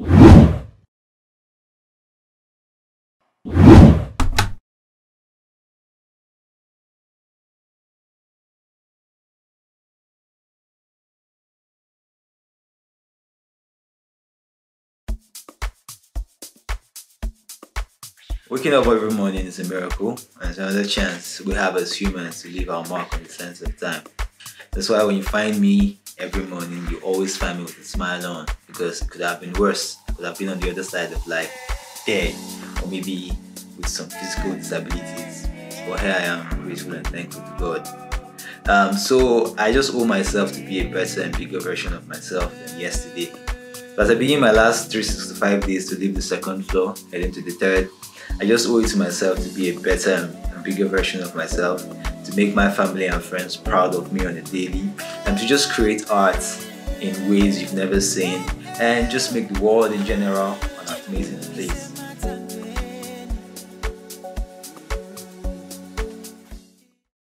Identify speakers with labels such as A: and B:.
A: Waking up every morning is a miracle and it's another chance we have as humans to leave our mark on the sense of time. That's why when you find me every morning, you always find me with a smile on because it could have been worse. I could have been on the other side of life, dead, or maybe with some physical disabilities. But here I am, grateful and thankful to God. Um, so I just owe myself to be a better and bigger version of myself than yesterday. As I begin my last 365 days to leave the second floor, heading to the third, I just owe it to myself to be a better and bigger version of myself, to make my family and friends proud of me on a daily, and to just create art in ways you've never seen, and just make the world in general an amazing place.